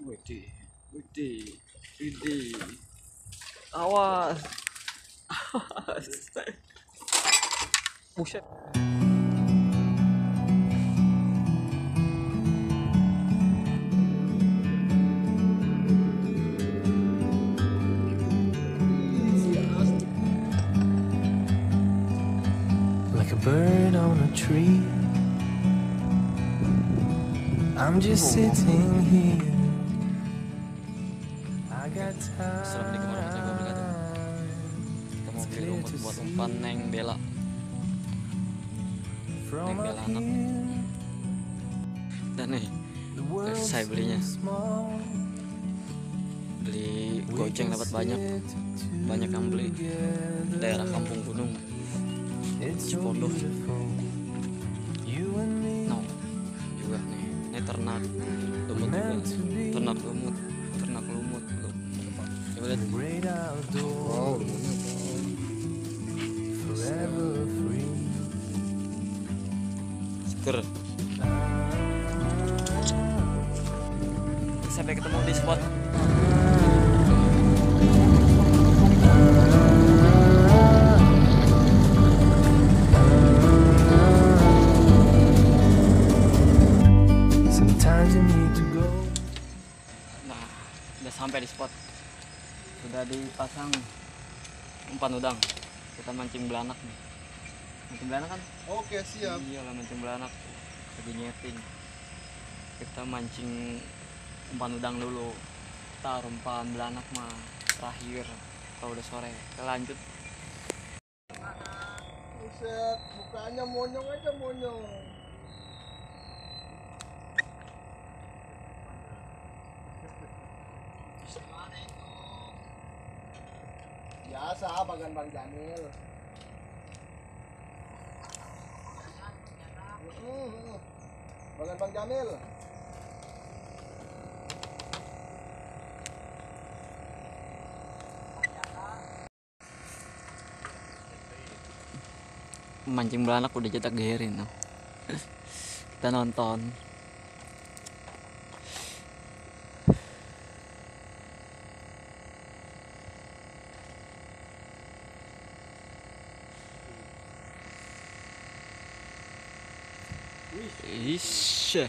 Widih, widih, widih. Awas. Awas. Buset. Oh, like a bird on a tree. I'm just oh. sitting here. Umpan Neng from Neng Bella anak. Dan nih, saya belinya. Beli goceng dapat banyak. Banyak yang beli. Daerah Kampung Gunung. It's so Cipondo. beautiful. You and me No. Juga nih. Ini ternak lumut juga. Ternak lumut. Seger. Sampai ketemu di spot. Nah, udah sampai di spot. Sudah dipasang umpan udang. Kita mancing belanak nih. Mancing belanak kan? Oke siap. Iya lah mancing belanak. Lagi nyeting. Kita mancing umpan udang dulu. Ntar umpan belanak mah terakhir. Kalau udah sore. Kita lanjut. Buset, mukanya monyong aja monyong. Biasa, bagan Bang Jamil. Bagan Bang Jamil. Mancing belanak udah cetak gerin. Kita nonton. się.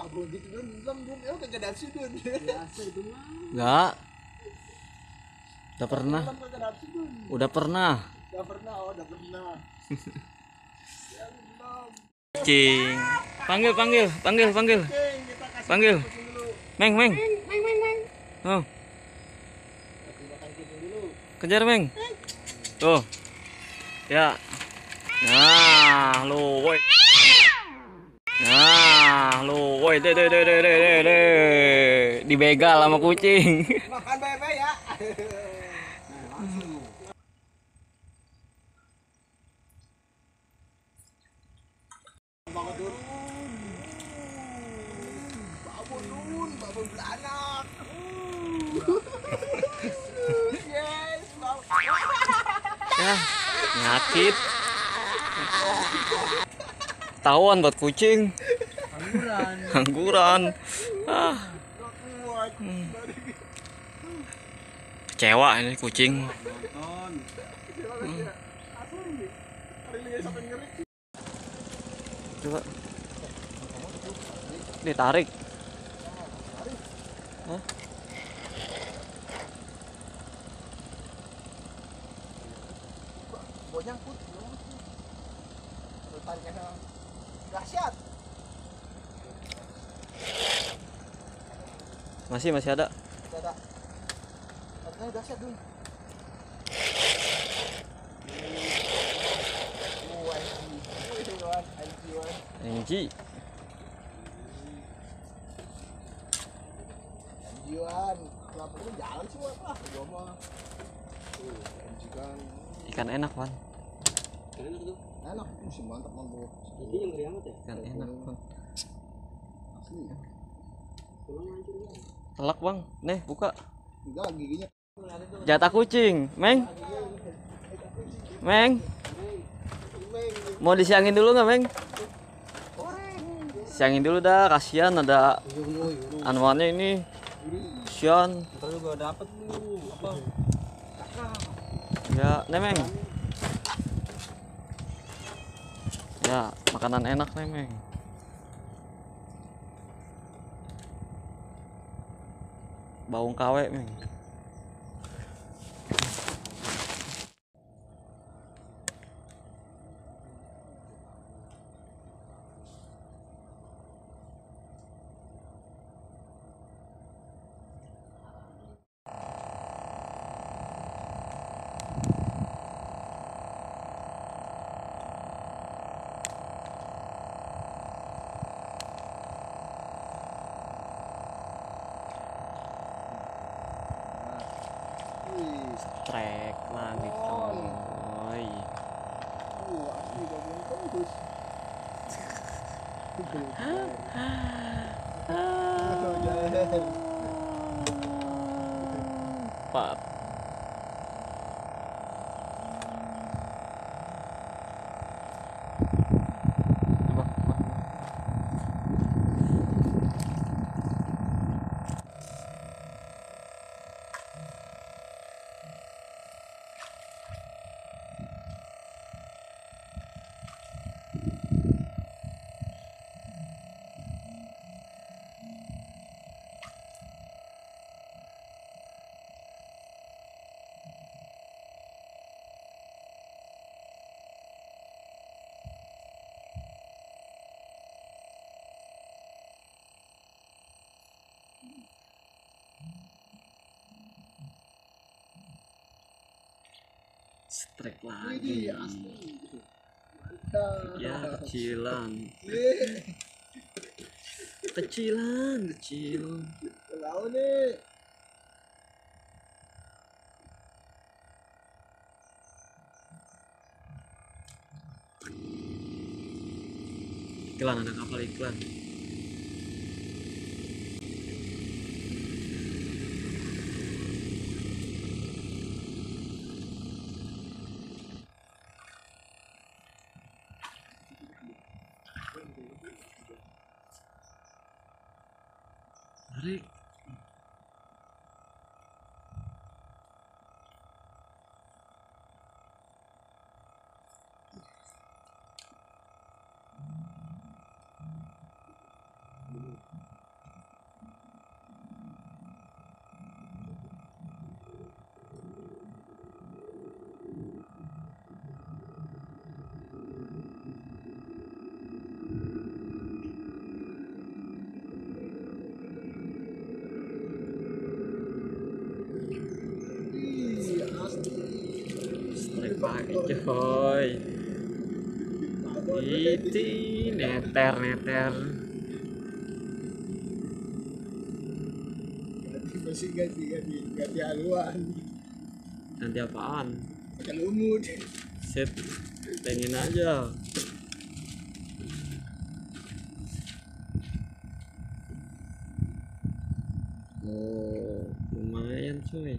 Lah bro gitu dun, belum ya kagak dapsi dun. Biasa itu mah. Enggak. Udah pernah. Udah pernah. Udah pernah, oh udah pernah. Cing. Panggil, panggil, panggil, panggil. Panggil. Meng, Meng. Meng, meng, meng. Oh, kejar, Meng. Tuh. Ya. Nah, lu, woi. Nah, lu, woi, deh, deh, deh, deh, deh, deh, deh. Dibegal sama kucing. Makan bebe ya. Ya, nyakit. Tawan buat kucing. Angguran. Angguran. Ah, Gak kuat. kecewa ini kucing. Asli. Hari ini sampai ngeri. Coba. Ditarik. Hah? Mau nyangkut. Lu tariknya dahsyat. Masih masih ada. Gak ada. Dahsyat. Kenapa lu jalan sih, gua mah. Ikan. Ikan enak, Wan. Enak tuh. Enak, masih mantap man bro. Ini yang ngeri amat ya. Ikan enak, Wan. Asli ya. Hancur ya. Telak, Bang. Nih, buka. Enggak giginya. Jatah kucing, Meng. Meng. Mau disiangin dulu nggak, Meng? Siangin dulu dah, kasihan ada Anwarnya ini. Kasihan. Ntar juga dapat lu apa? Ya, nih, Meng. Ya, makanan enak nih, Baung kawe, Meng. Coy. uh, asli gak boleh tembus. Pak. Strek lagi. Asli. Mantap. Ya, kecilan. Kecilan, kecil. Tahu nih. Iklan ada kapal iklan. अरे coy. Iti neter neter. Ganti masih ganti ganti ganti haluan. Nanti apaan? Pakai lumut. Set pengen aja. Oh, lumayan cuy.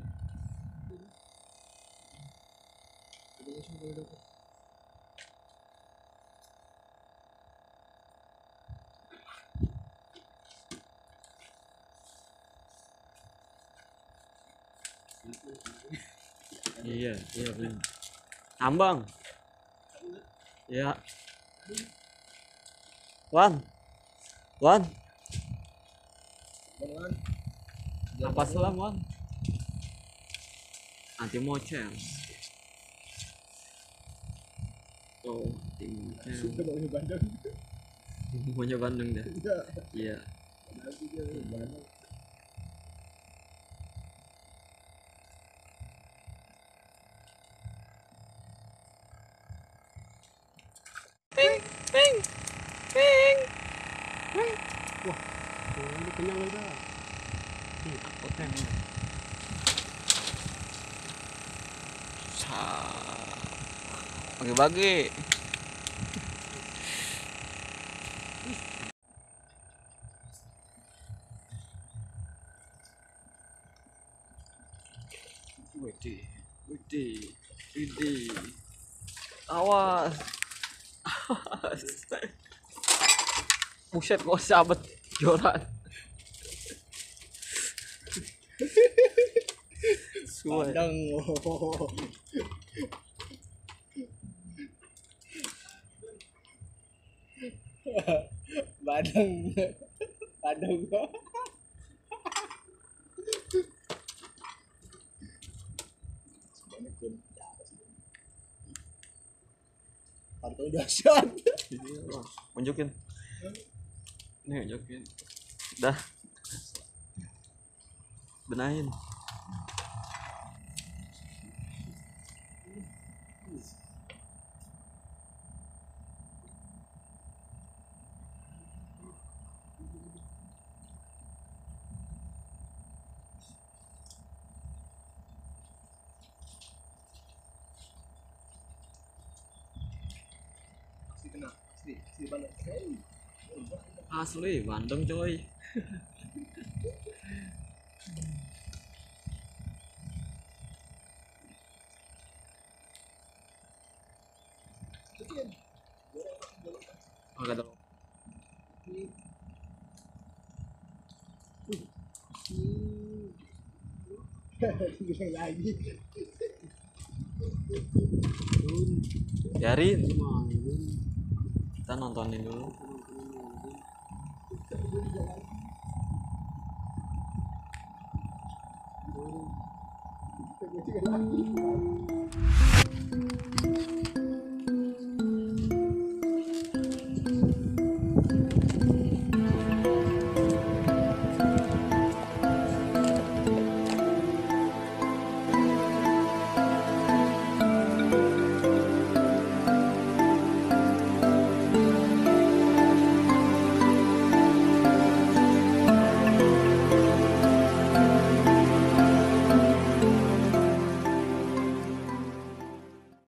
Iya, iya benar. Ambang. Ya. Wan. Wan. Apa selam, Wan? Anti mocer. Oh, anti mocer. Suka baunya Bandung. Maunya Bandung dah. Iya. Iya. Bandung. Ini kenyang udah. Aku tengok. Bagi-bagi Widih, widih, widih. Awas. Awas. Buset kok sahabat joran. Suwe. Padang. Oh. Badang. Badang. Parto dahsyat. Unjukin. Nih, unjukin. Dah. Benahin. Asli, Bandung coy. Biarin. Kita nontonin dulu. Bilang lagi.